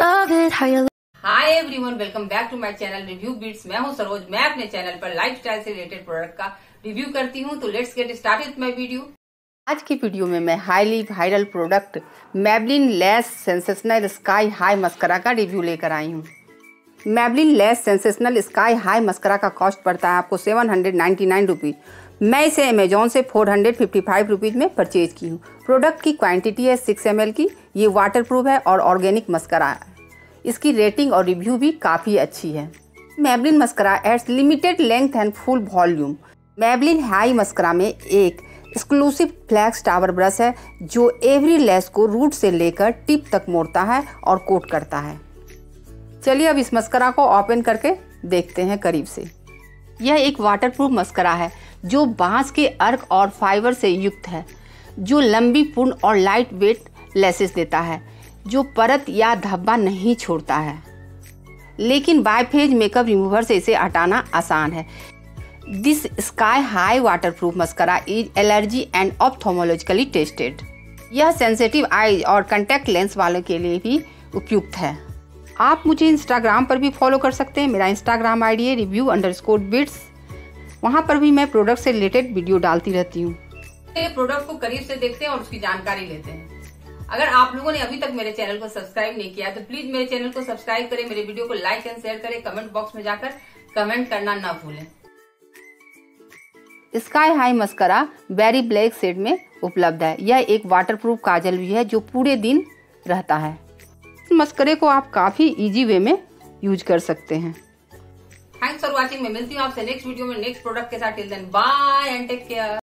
Love it how you hi everyone welcome back to my channel review beats मैं हूँ सरोज मैं अपने channel पर लाइफस्टाइल से रिलेटेड प्रोडक्ट का रिव्यू करती हूँ तो let's get start with my video आज की वीडियो में मैं highly viral product Maybelline lash sensational sky high mascara का रिव्यू लेकर आई हूँ। Maybelline lash sensational sky high mascara का कॉस्ट पड़ता है आपको seven hundred ninety nine rupees मैं इसे अमेजोन से four hundred fifty five rupees में परचेज की हूँ। प्रोडक्ट की क्वांटिटी है सिक्स एम की। ये वाटर प्रूफ है और ऑर्गेनिक मस्करा है। इसकी रेटिंग और रिव्यू भी काफ़ी अच्छी है। Maybelline mascara its limited length and full volume Maybelline high mascara में एक एक्सक्लूसिव फ्लैक्स टावर ब्रश है, जो एवरी लेस को रूट से लेकर टिप तक मोड़ता है और कोट करता है। चलिए अब इस मस्करा को ओपन करके देखते हैं करीब से। यह एक वाटरप्रूफ मस्करा है। जो बाँस के अर्क और फाइबर से युक्त है, जो लंबी, पूर्ण और लाइट वेट लेसेस देता है, जो परत या धब्बा नहीं छोड़ता है। लेकिन बायफेज मेकअप रिमूवर से इसे हटाना आसान है। This sky high waterproof mascara is allergy and ophthalmologically tested यह सेंसिटिव आईज और कंटेक्ट लेंस वालों के लिए भी उपयुक्त है। आप मुझे इंस्टाग्राम पर भी फॉलो कर सकते हैं। मेरा इंस्टाग्राम आईडी है रिव्यू अंडर स्कोर बिट्स वहाँ पर भी मैं प्रोडक्ट से रिलेटेड वीडियो डालती रहती हूँ। प्रोडक्ट को करीब से देखते हैं और उसकी जानकारी लेते हैं। अगर आप लोगों ने अभी तक मेरे चैनल को सब्सक्राइब नहीं किया तो प्लीज़ मेरे चैनल को सब्सक्राइब करें मेरे वीडियो को लाइक एंड शेयर करें कमेंट बॉक्स में जाकर कमेंट करना ना भूलें। Sky high mascara very black shade में उपलब्ध है। यह एक वाटरप्रूफ काजल भी है जो पूरे दिन रहता है। इस मस्करे को आप काफ़ी इजी वे में यूज़ कर सकते हैं। थैंक्स फॉर वॉचिंग मैं मिलती हूँ आपसे नेक्स्ट वीडियो में नेक्स्ट प्रोडक्ट के साथ. Till then bye and take care